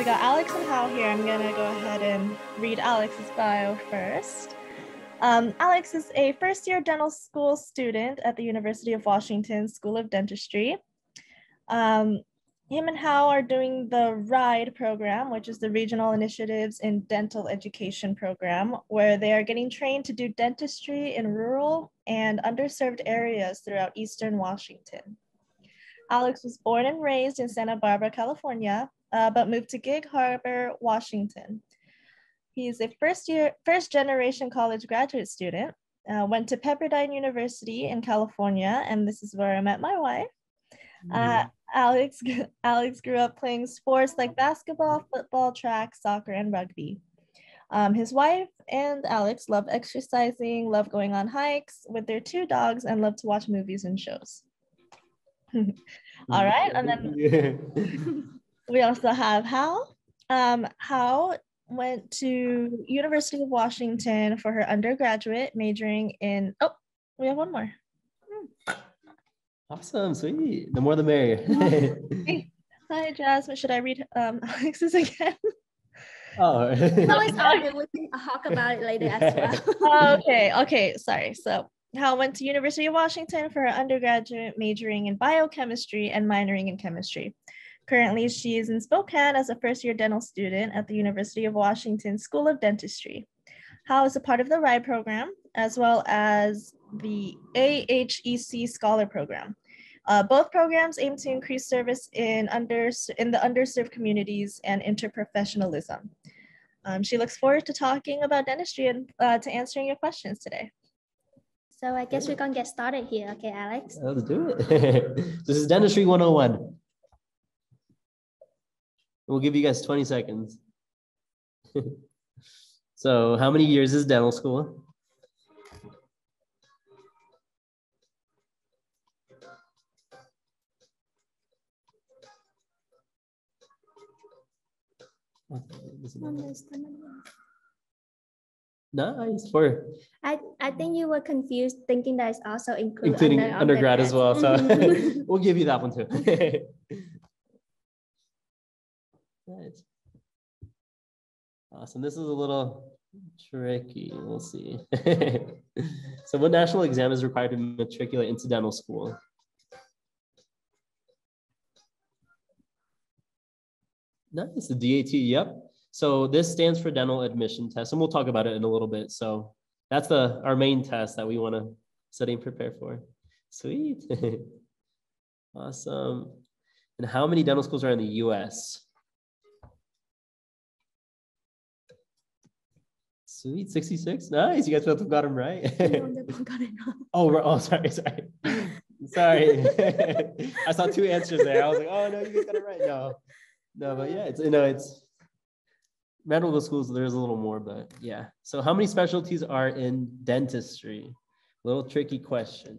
we got Alex and Hau here. I'm gonna go ahead and read Alex's bio first. Um, Alex is a first year dental school student at the University of Washington School of Dentistry. Um, him and Hau are doing the RIDE program, which is the Regional Initiatives in Dental Education program, where they are getting trained to do dentistry in rural and underserved areas throughout Eastern Washington. Alex was born and raised in Santa Barbara, California, uh, but moved to Gig Harbor, Washington. He's a first year, first generation college graduate student, uh, went to Pepperdine University in California, and this is where I met my wife. Uh, Alex Alex grew up playing sports like basketball, football, track, soccer, and rugby. Um, his wife and Alex love exercising, love going on hikes with their two dogs, and love to watch movies and shows. All right, and then we also have Hau. Um, Hau went to University of Washington for her undergraduate, majoring in. Oh, we have one more. Awesome, sweet. The more the merrier. Hi, Jasmine. Should I read um, Alex's again? oh. No, it's all good. We can talk about it later as well. Oh, okay, okay, sorry. So Hau went to University of Washington for her undergraduate, majoring in biochemistry and minoring in chemistry. Currently, she is in Spokane as a first year dental student at the University of Washington School of Dentistry. Hau is a part of the RIDE program, as well as the AHEC Scholar Program. Uh, both programs aim to increase service in, under, in the underserved communities and interprofessionalism. Um, she looks forward to talking about dentistry and uh, to answering your questions today. So I guess we're gonna get started here, okay, Alex? Let's do it. this is Dentistry 101. We'll give you guys 20 seconds. so how many years is dental school? Nice. For I, I think you were confused thinking that it's also including under- undergrad as well. So we'll give you that one too. Nice. Awesome. This is a little tricky. We'll see. so, what national exam is required to matriculate into dental school? Nice. The DAT. Yep. So this stands for dental admission test, and we'll talk about it in a little bit. So that's the our main test that we want to study and prepare for. Sweet. awesome. And how many dental schools are in the US? Sweet, 66. Nice. You guys both got them right. oh, oh, sorry, sorry. sorry. I saw two answers there. I was like, oh no, you guys got it right. No. No, but yeah, it's you know, it's medical schools, there's a little more, but yeah. So how many specialties are in dentistry? A little tricky question.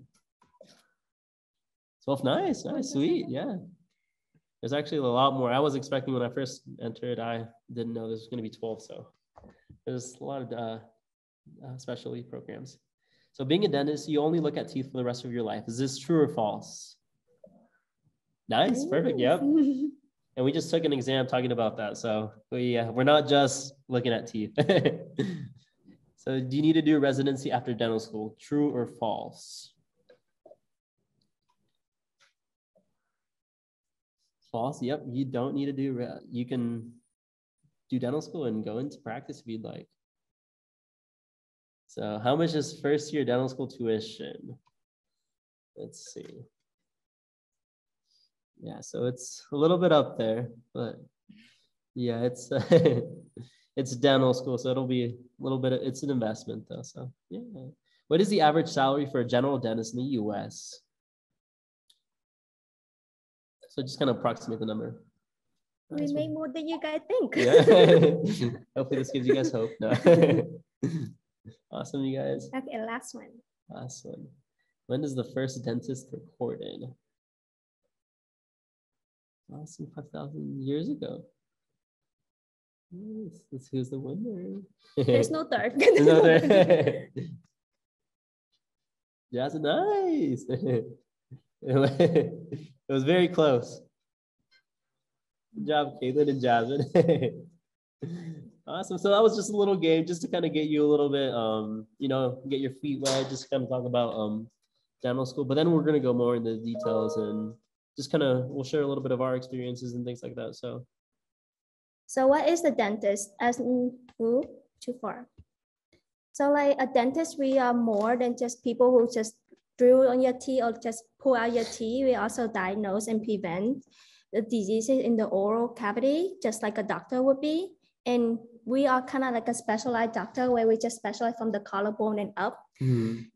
12, nice, nice, sweet, yeah. There's actually a lot more. I was expecting when I first entered, I didn't know this was gonna be 12, so there's a lot of uh, uh, specialty programs. So being a dentist, you only look at teeth for the rest of your life. Is this true or false? Nice, perfect, yep. And we just took an exam talking about that. So we, uh, we're not just looking at teeth. so do you need to do residency after dental school? True or false? False. Yep. You don't need to do, you can do dental school and go into practice if you'd like. So how much is first year dental school tuition? Let's see. Yeah, so it's a little bit up there, but yeah, it's it's dental school, so it'll be a little bit. Of, it's an investment though, so yeah. What is the average salary for a general dentist in the U.S.? So just kind of approximate the number. We Nice one. more than you guys think. Yeah. Hopefully this gives you guys hope. No. awesome, you guys. okay, last one. Last one. When is the first dentist recorded? Awesome, 5,000 years ago. Nice. Let's who's the winner. There's no third. There's no there. That's nice. it was very close. Good job, Caitlin and Jasmine. awesome. So that was just a little game just to kind of get you a little bit, um, you know, get your feet wet, just kind of talk about um, dental school. But then we're going to go more into the details and just kind of, we'll share a little bit of our experiences and things like that. So, So what is the dentist? As who? Too far. So like a dentist, we are more than just people who just drill on your teeth or just pull out your teeth. We also diagnose and prevent the diseases in the oral cavity, just like a doctor would be. And we are kind of like a specialized doctor where we just specialize from the collarbone and up.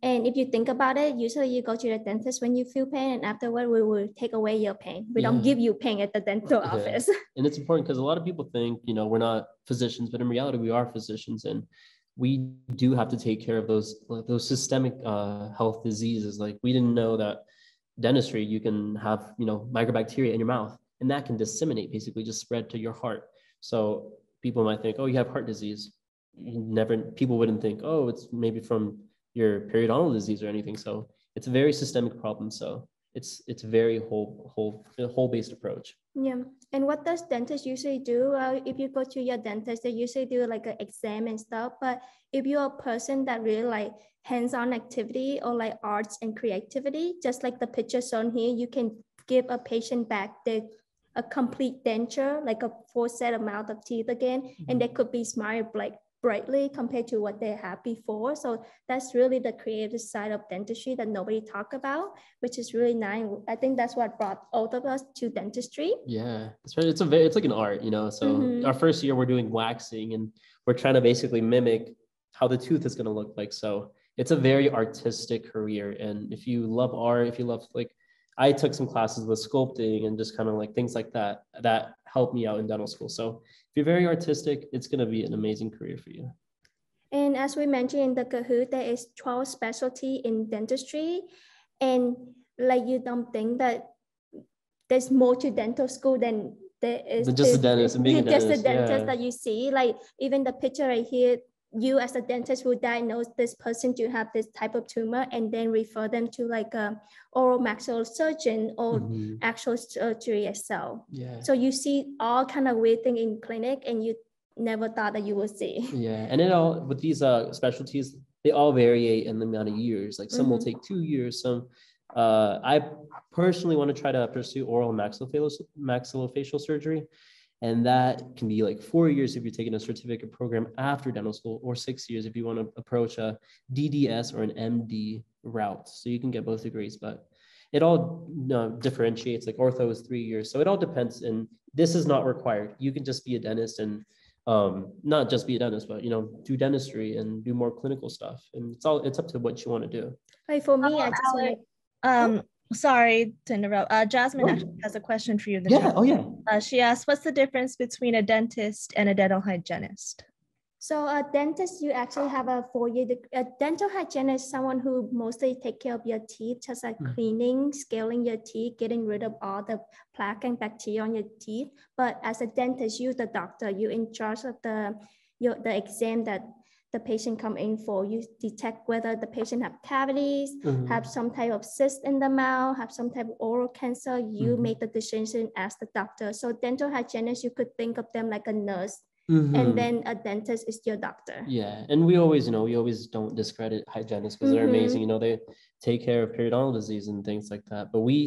And if you think about it, usually you go to the dentist when you feel pain, and afterward we will take away your pain. We don't give you pain at the dental Yeah. office. and it's important because a lot of people think, you know, we're not physicians, but in reality, we are physicians and we do have to take care of those like those systemic uh, health diseases. Like we didn't know that dentistry, you can have, you know, microbacteria in your mouth and that can disseminate, basically just spread to your heart. So people might think, oh, you have heart disease. You never, people wouldn't think, oh, it's maybe from your periodontal disease or anything. So it's a very systemic problem. So it's it's very whole whole whole based approach. Yeah, and what does dentists usually do? Uh, if you go to your dentist, they usually do like an exam and stuff. But if you're a person that really like hands-on activity or like arts and creativity, just like the picture shown here, you can give a patient back the a complete denture, like a full set amount of teeth again, and they could be smile like brightly compared to what they had before. So that's really the creative side of dentistry that nobody talk about, which is really nice. I think that's what brought all of us to dentistry. Yeah, it's. It's a very, it's like an art, you know. So Mhm. our first year we're doing waxing and we're trying to basically mimic how the tooth is going to look like. So it's a very artistic career. And if you love art, if you love like, I took some classes with sculpting and just kind of like things like that that helped me out in dental school. So if you're very artistic, it's going to be an amazing career for you. And as we mentioned in the Kahoot, there is 12 specialty in dentistry. And like you don't think that there's more to dental school than there is just a to- dentist a just the dentist yeah. that you see. Like even the picture right here, you as a dentist will diagnose this person to have this type of tumor and then refer them to like a oral maxillary surgeon or Mhm. actual surgery itself. Yeah. So you see all kind of weird thing in clinic and you never thought that you would see. Yeah, and it all with these uh specialties, they all vary in the amount of years. Like some will Mhm. take two years, some. Uh, I personally want to try to pursue oral maxillofacial maxillofacial surgery, and that can be like four years if you're taking a certificate program after dental school, or six years if you want to approach a DDS or an MD route. So you can get both degrees, but it all uh, differentiates. Like ortho is three years, so it all depends. And this is not required. You can just be a dentist and um, not just be a dentist, but you know, do dentistry and do more clinical stuff. And it's all it's up to what you want to do. Like for me, I just want Alex. Um, sorry to interrupt. Uh, Jasmine Oh. actually has a question for you in the Yeah. chat. Oh yeah. Uh, she asked, "What's the difference between a dentist and a dental hygienist?" So a dentist, you actually have a four-year, deg- a dental hygienist, someone who mostly take care of your teeth, just like Mm. cleaning, scaling your teeth, getting rid of all the plaque and bacteria on your teeth. But as a dentist, you the doctor, you in charge of the, your, the exam that the patient come in for. You detect whether the patient have cavities, Mhm. have some type of cyst in the mouth, have some type of oral cancer. You Mhm. make the decision as the doctor. So dental hygienist, you could think of them like a nurse Mhm. and then a dentist is your doctor. Yeah, and we always, you know, we always don't discredit hygienists because they're amazing. You know, they take care of periodontal disease and things like that. But we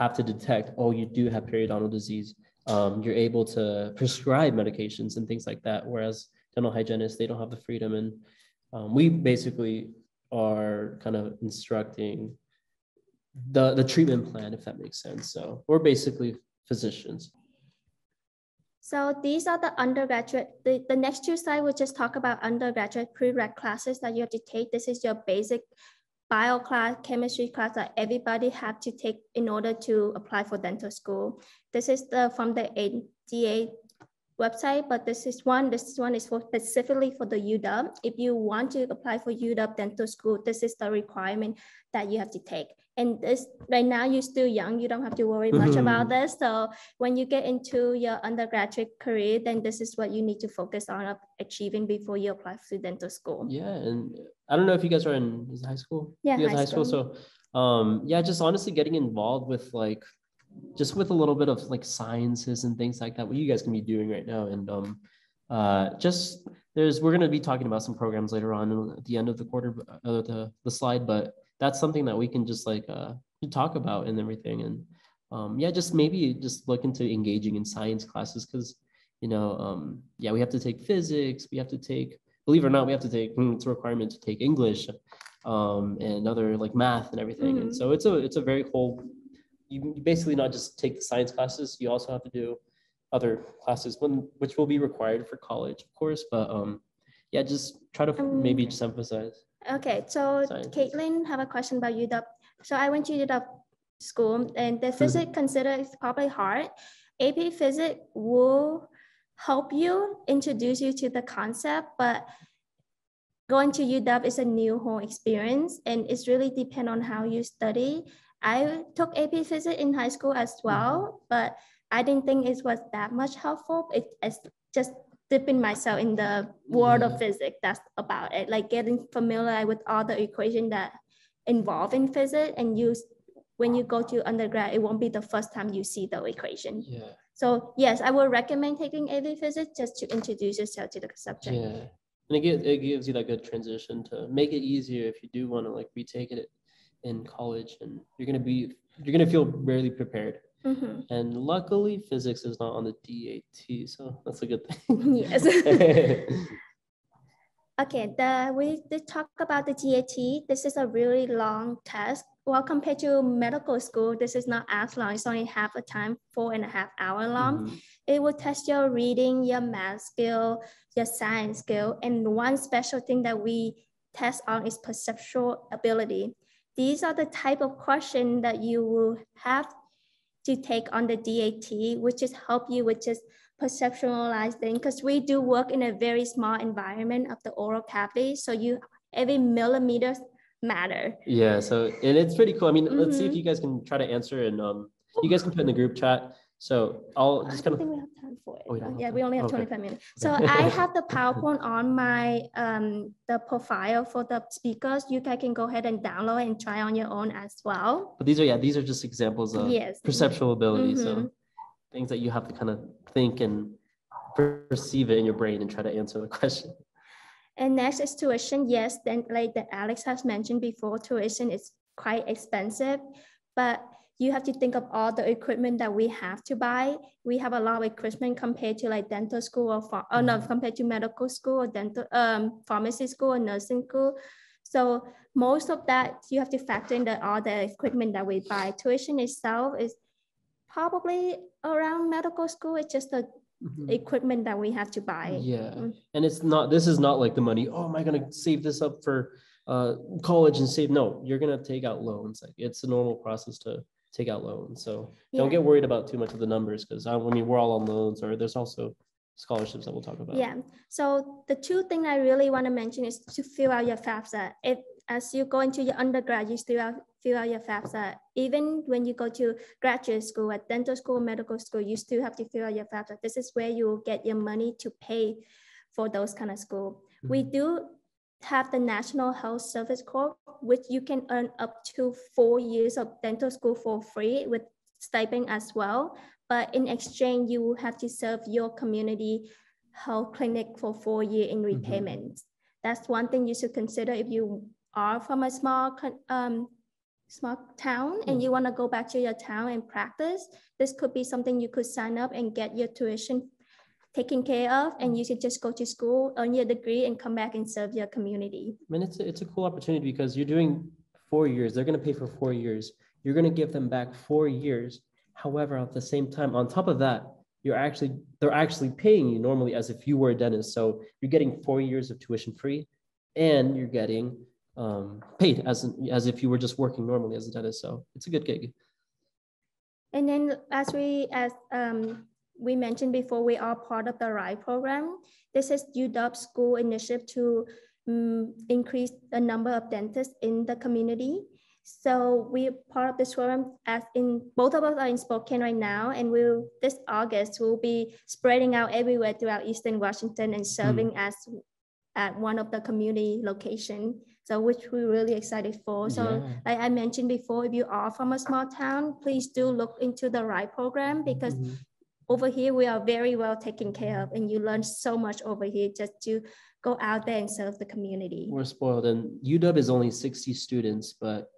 have to detect, oh, you do have periodontal disease. Um, you're able to prescribe medications and things like that. Whereas dental hygienists, they don't have the freedom. And um, we basically are kind of instructing the the treatment plan, if that makes sense. So we're basically physicians. So these are the undergraduate, the, the next two slides will just talk about undergraduate prereq classes that you have to take. This is your basic bio class, chemistry class that everybody have to take in order to apply for dental school. This is the from the ADA website, but this is one, this one is for specifically for the UW. If you want to apply for UW dental school, this is the requirement that you have to take. And this right now you're still young, you don't have to worry much about this. So when you get into your undergraduate career, then this is what you need to focus on achieving before you apply to dental school. Yeah, and I don't know if you guys are in is high school. Yeah, high high school. So, um, yeah, just honestly getting involved with like just with a little bit of like sciences and things like that, what you guys can be doing right now. And um, uh, just there's we're going to be talking about some programs later on at the end of the quarter, uh, the the slide, but that's something that we can just like uh, talk about and everything. And um, yeah, just maybe just look into engaging in science classes because you know, um, yeah, we have to take physics, we have to take, believe it or not, we have to take, mm, it's a requirement to take English um, and other like math and everything. Mm-hmm. And so it's a, it's a very whole, you basically not just take the science classes, you also have to do other classes, when, which will be required for college, of course, but um, yeah, just try to um, maybe just emphasize. Okay, so science. Caitlin have a question about UW. So I went to UW school and the mm-hmm. physics considered probably hard. AP physics will help you introduce you to the concept, but going to UW is a new whole experience and it's really depend on how you study. I took AP physics in high school as mm-hmm. well, but I didn't think it was that much helpful. it's just dipping myself in the world of mm-hmm. physics. That's about it. Like getting familiar with all the equation that involve in physics and use when you go to undergrad, it won't be the first time you see the equation. Yeah. So yes, I would recommend taking AP physics just to introduce yourself to the subject. Yeah. And it gives, it gives you that good transition to make it easier if you do want to like retake it in college and you're going to be, you're going to feel really prepared. Mm-hmm. And luckily physics is not on the DAT. So that's a good thing. yes. okay. The, we did talk about the DAT. This is a really long test well, compared to medical school, this is not as long. It's only half a time, four and a half hour long. Mm-hmm. It will test your reading, your math skill, your science skill. And one special thing that we test on is perceptual ability. These are the type of question that you will have to take on the DAT, which is help you with just perceptualizing because we do work in a very small environment of the oral cavity. So you every millimeter matter. Yeah. So and it's pretty cool. I mean, mm-hmm. let's see if mm-hmm. you guys can try to answer and um you guys can put in the group chat. So I'll just kind of. I think we have time for it. Oh, yeah, yeah, we only have okay. 25 minutes. So I have the PowerPoint on my um the profile for the speakers. You guys can go ahead and download and try on your own as well. But these are yeah, these are just examples of yes. perceptual ability. So things that you have to kind of think and perceive it in your brain and try to answer the question. And next is tuition. Yes, then like that Alex has mentioned before, tuition is quite expensive, but you have to think of all the equipment that we have to buy. We have a lot of equipment compared to like dental school or, or oh, no, mm-hmm. compared to medical school or dental um, pharmacy school or nursing school. So most of that you have to factor in the all the equipment that we buy. Tuition itself is probably around medical school. It's just the mm-hmm. equipment that we have to buy. Yeah. Mm. And it's not, this is not like the money, oh, am I going to save this up for uh, college and save? No, you're going to take out loans. Like it's a normal process to take out loans. So yeah. don't get worried about too much of the numbers because I mean, we're all on loans or there's also scholarships that we'll talk about. Yeah. So the two things I really want to mention is to fill out your FAFSA. If as you go into your undergrad, you still have fill out your FAFSA. Even when you go to graduate school, at dental school, medical school, you still have to fill out your FAFSA. This is where you will get your money to pay for those kind of school. Mm-hmm. We do have the National Health Service Corps, which you can earn up to four years of dental school for free with stipend as well. But in exchange, you will have to serve your community health clinic for four years in mm-hmm. repayment. Mm-hmm. That's one thing you should consider if you are from a small um, small town and mm. you want to go back to your town and practice, this could be something you could sign up and get your tuition taken care of and you should just go to school, earn your degree and come back and serve your community. I mean, it's a, it's a cool opportunity because you're doing four years. They're going to pay for four years. You're going to give them back four years. However, at the same time, on top of that, you're actually, they're actually paying you normally as if you were a dentist. So you're getting four years of tuition free and you're getting um, paid as as if you were just working normally as a dentist. So it's a good gig. And then as we as um, we mentioned before, we are part of the RIDE program. This is UW school initiative to um, increase the number of dentists in the community. So we're part of this program as in both of us are in Spokane RIDE now, and we'll this August we'll be spreading out everywhere throughout Eastern Washington and serving mm. as at one of the community location. So which we're really excited for. So Yeah. like I mentioned before, if you are from a small town, please do look into the right program because Mhm. Over here we are very well taken care of and you learn so much over here just to go out there and serve the community. We're spoiled, and UW is only 60 students, but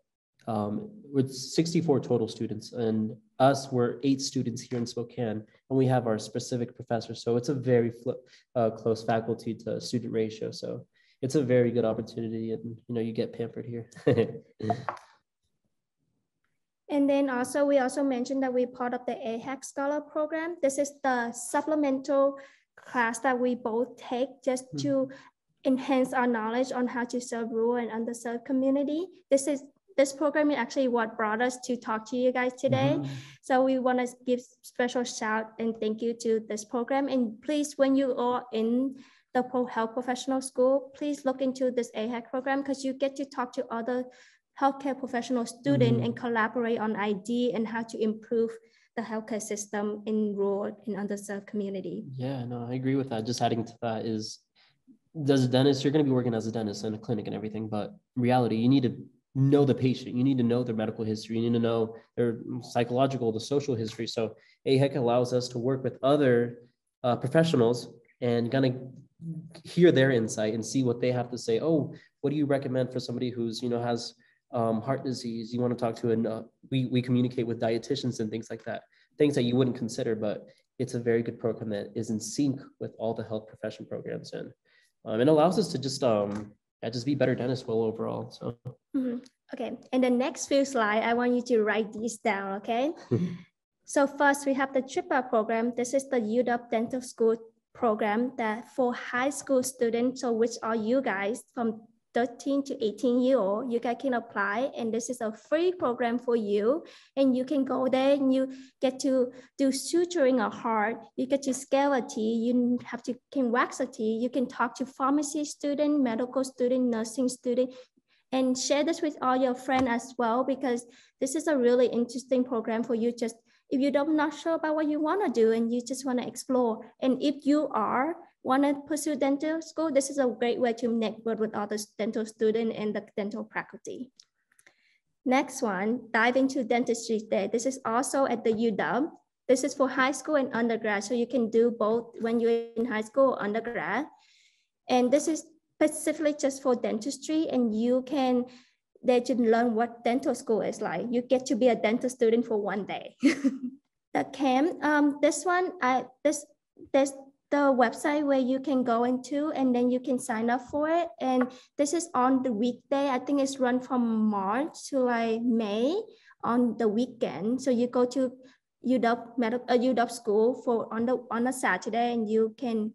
um, with 64 total students, and us, we're eight students here in Spokane, and we have our specific professors. So it's a very fl- uh, close faculty to student ratio. So it's a very good opportunity, and you know you get pampered here. And then also, we also mentioned that we're part of the AHEC Scholar Program. This is the supplemental class that we both take just Mhm. to enhance our knowledge on how to serve rural and underserved community. This is this program is actually what brought us to talk to you guys today. Mhm. So we want to give special shout and thank you to this program. And please, when you are in the pro- health professional school, please look into this AHEC program because you get to talk to other healthcare professional students Mhm. and collaborate on idea and how to improve the healthcare system in rural and underserved community. Yeah, no, I agree with that. Just adding to that is, as a dentist, you're going to be working as a dentist in a clinic and everything, but reality, you need to know the patient. You need to know their medical history. You need to know their psychological, the social history. So AHEC allows us to work with other uh, professionals and kind of hear their insight and see what they have to say. Oh, what do you recommend for somebody who's you know has um, heart disease? You want to talk to an uh, we we communicate with dietitians and things like that. Things that you wouldn't consider, but it's a very good program that is in sync with all the health profession programs and um, it allows us to just um yeah, just be better dentists well overall. So Mhm. Okay, and the next few slides, I want you to write these down, okay? So first, we have the TRIPA program. This is the UW Dental School program that for high school students, so which are you guys from 13 to 18 year old, you guys can apply and this is a free program for you. And you can go there and you get to do suturing a heart, you get to scale a teeth, you have to can wax a teeth, you can talk to pharmacy student, medical student, nursing student, and share this with all your friends as well because this is a really interesting program for you. Just if you don't not sure about what you want to do and you just want to explore. And if you are want to pursue dental school this is a great way to network with other dental students and the dental faculty. Next one dive into dentistry day this is also at the uw this is for high school and undergrad so you can do both when you're in high school or undergrad. And this is specifically just for dentistry and you can they should learn what dental school is like. You get to be a dental student for one day. the camp, um, this one, I this this the website where you can go into and then you can sign up for it. And this is on the weekday. I think it's run from March to like May on the weekend. So you go to UW medical uh, UW school for on the on a Saturday and you can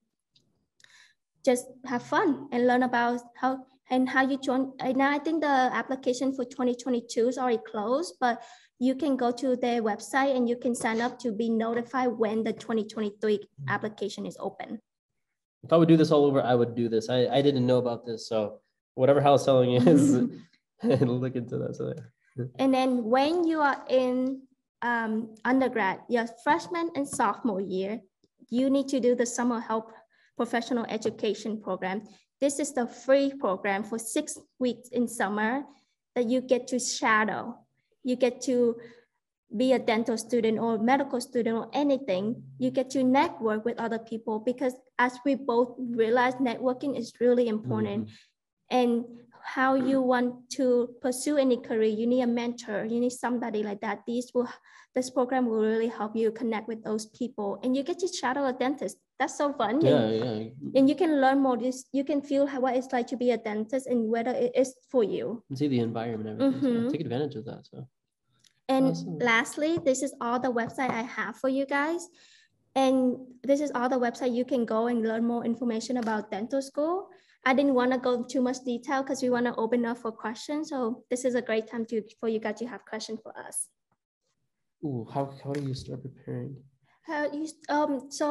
just have fun and learn about how and how you join. And now I think the application for 2022 is already closed, but you can go to their website and you can sign up to be notified when the 2023 application is open. if I would do this all over, I would do this. I, I didn't know about this. So whatever house telling you is look into that. So And then when you are in um, undergrad, your freshman and sophomore year, you need to do the summer help professional education program. This is the free program for six weeks in summer that you get to shadow. You get to be a dental student or medical student or anything. You get to network with other people because as we both realize, networking is really important. Mm-hmm. And how you want to pursue any career, you need a mentor, you need somebody like that. These will, this program will really help you connect with those people, and you get to shadow a dentist. That's so fun. yeah, and, yeah. and you can learn more. This you can feel how, what it's like to be a dentist and whether it is for you. And see the environment. Mhm. So take advantage of that. So And Awesome. lastly, this is all the website I have for you guys. And this is all the website you can go and learn more information about dental school. I didn't want to go too much detail because we want to open up for questions. So this is a great time to for you guys to have questions for us. ooh, how how do you start preparing? How you, um, so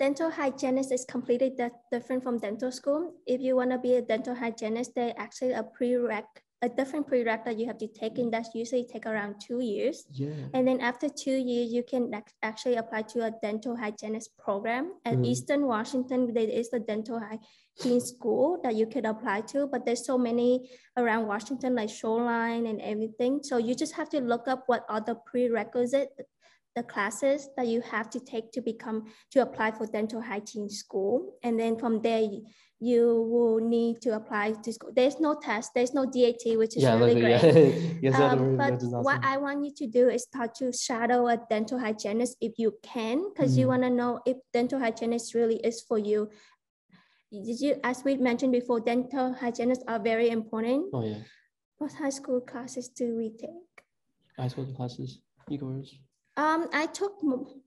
dental hygienist is completely that different from dental school. If you want to be a dental hygienist, they actually a prereq a different prereq that you have to take and that's usually take around two years. Yeah. And then after two years, you can ac- actually apply to a dental hygienist program. At Mhm. Eastern Washington, there is the dental hygiene school that you can apply to, but there's so many around Washington, like Shoreline and everything. So you just have to look up what are the prerequisite, the classes that you have to take to become, to apply for dental hygiene school. And then from there, you will need to apply to school. There's no test, there's no DAT, which is yeah, really great. yeah. yes, Um, but is what. I want you to do is start to shadow a dental hygienist if you can, because you Mhm. want to know if dental hygienist really is for you. Did you, as we mentioned before, dental hygienists are very important. Oh yeah, What high school classes do we take? high school classes. You go first. Um, I took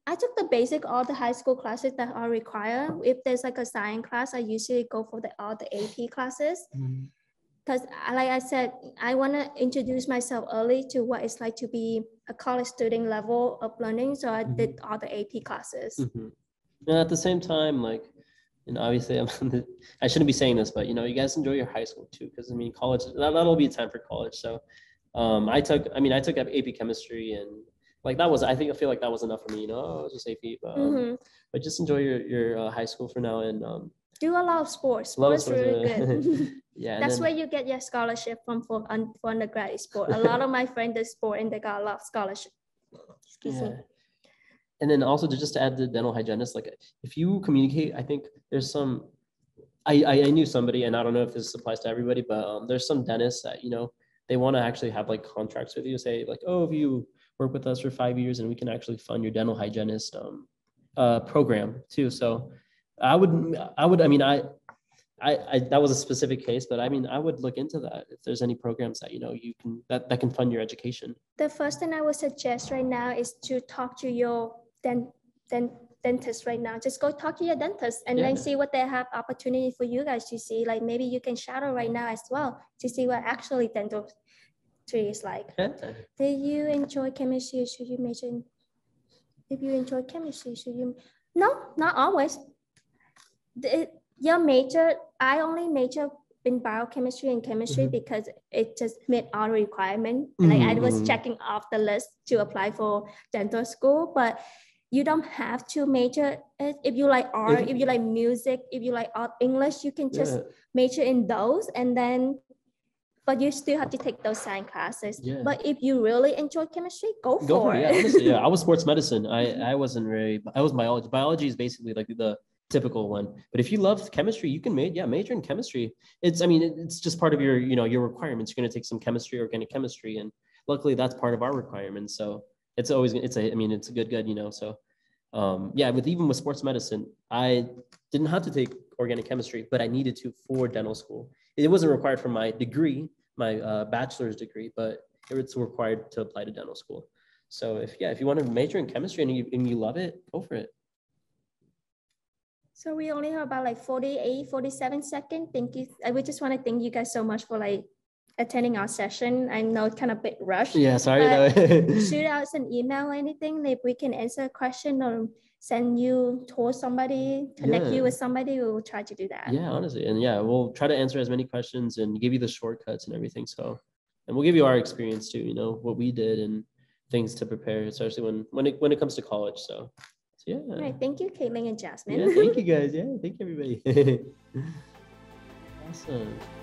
I took the basic all the high school classes that are required. If there's like a science class, I usually go for the all the AP classes. Because like I said, I want to introduce myself early to what it's like to be a college student level of learning. So I Mhm. did all the AP classes. Mhm. And at the same time, like, and obviously, I'm I shouldn't be saying this, but you know, you guys enjoy your high school too, because I mean, college that, that'll be a time for college. So, um, I took, I mean, I took up AP chemistry, and like that was, I think, I feel like that was enough for me. You know, it was just AP, but, um, Mhm. but just enjoy your your uh, high school for now, and um, Do a lot of sports. love Sports really sports, good. yeah, That's then- where you get your scholarship from for, un, for undergrad sport. A lot of my friends did sport and they got a lot of scholarship. Excuse me. And then also to just to add the dental hygienist, like if you communicate, I think there's some. I, I I knew somebody, and I don't know if this applies to everybody, but um, there's some dentists that you know they want to actually have like contracts with you, say like, oh, if you work with us for five years, and we can actually fund your dental hygienist um, uh, program too. So I would I would I mean I. I, I that was a specific case, but I mean I would look into that if there's any programs that you know you can that, that can fund your education. The first thing I would suggest right now is to talk to your dent, dent, dentist right now. Just go talk to your dentist and then see what they have opportunity for you guys to see. Like maybe you can shadow right now as well to see what actually dental tree is like. Yeah. Did you enjoy chemistry? Should you major in? If you enjoy chemistry, should you? No, not always. The, your major, I only major in biochemistry and chemistry Mhm. because it just met all requirement. Like I was Mhm. checking off the list to apply for dental school, but you don't have to major it. if you like art, If- if you like music, if you like art English, you can just Yeah. major in those and then but you still have to take those science classes. Yeah. But if you really enjoy chemistry, go for, Go for it. Yeah, honestly, yeah. I was sports medicine. I I wasn't very. I was biology. Biology is basically like the typical one. But if you love chemistry, you can make yeah major in chemistry. It's I mean it's just part of your you know your requirements. You're going to take some chemistry, organic chemistry, and luckily that's part of our requirements. So it's always it's a I mean it's a good good you know so. Um, yeah, with even with sports medicine, I didn't have to take organic chemistry, but I needed to for dental school. It wasn't required for my degree, my uh, bachelor's degree, but it's required to apply to dental school. So if yeah, if you want to major in chemistry and you and you love it, go for it. So we only have about like 48, 47 seconds. Thank you. I would just want to thank you guys so much for like attending our session. I know it's kind of a bit rushed. Yeah, sorry. Shoot us an email or anything if we can answer a question or send you towards somebody, connect Yeah. you with somebody, we will try to do that. yeah, honestly, and yeah, we'll try to answer as many questions and give you the shortcuts and everything. So, and we'll give you our experience too. You know what we did and things to prepare, especially when when it when it comes to college. So, so yeah. All right. Thank you, Caitlin and Jasmine. Yeah, thank you guys. Yeah, thank you everybody. awesome.